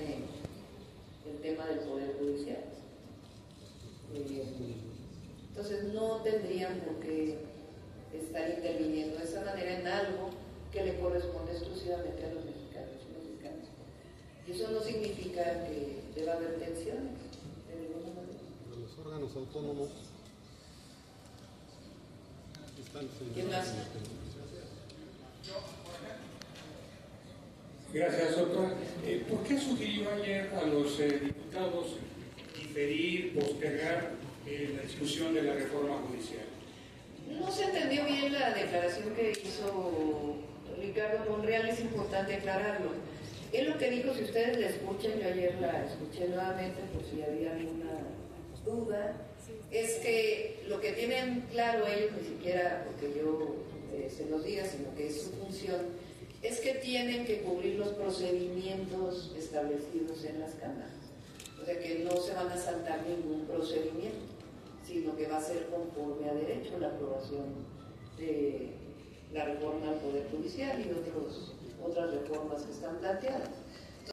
el tema del Poder Judicial. Eh, entonces no tendrían por qué estar interviniendo de esa manera en algo que le corresponde exclusivamente a los mexicanos y mexicanas. Y eso no significa que deba haber tensiones de ninguna manera. los órganos autónomos están ¿Quién más? Gracias, doctor. Eh, ¿Por qué sugirió ayer a los eh, diputados diferir, postergar eh, la discusión de la reforma judicial? No se entendió bien la declaración que hizo Ricardo Monreal, es importante aclararlo. Él lo que dijo, si ustedes la escuchan, yo ayer la escuché nuevamente por si había alguna duda, es que lo que tienen claro ellos, ni siquiera porque yo eh, se los diga, sino que es su función, es que tienen que cubrir los procedimientos establecidos en las cámaras. O sea que no se van a saltar ningún procedimiento, sino que va a ser conforme a derecho la aprobación de la reforma al Poder Judicial y otros, otras reformas que están planteadas.